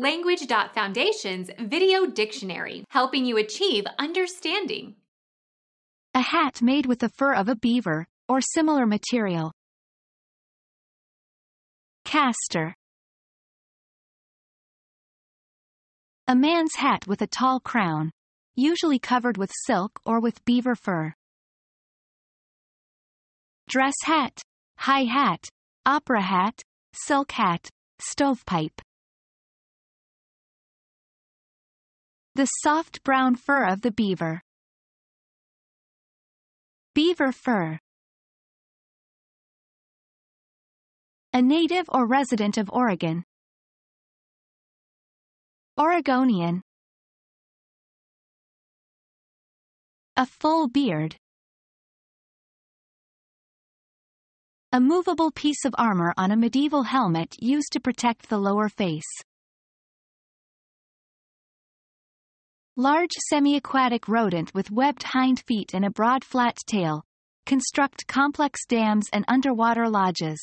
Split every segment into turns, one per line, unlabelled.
Language.Foundation's Video Dictionary, helping you achieve understanding.
A hat made with the fur of a beaver, or similar material. Castor. A man's hat with a tall crown, usually covered with silk or with beaver fur. Dress hat, high hat, opera hat, silk hat, stovepipe. The soft brown fur of the beaver. Beaver fur. A native or resident of Oregon. Oregonian. A full beard. A movable piece of armor on a medieval helmet used to protect the lower face. Large semi-aquatic rodent with webbed hind feet and a broad flat tail. Construct complex dams and underwater lodges.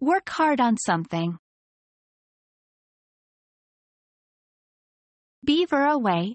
Work hard on something. Beaver away.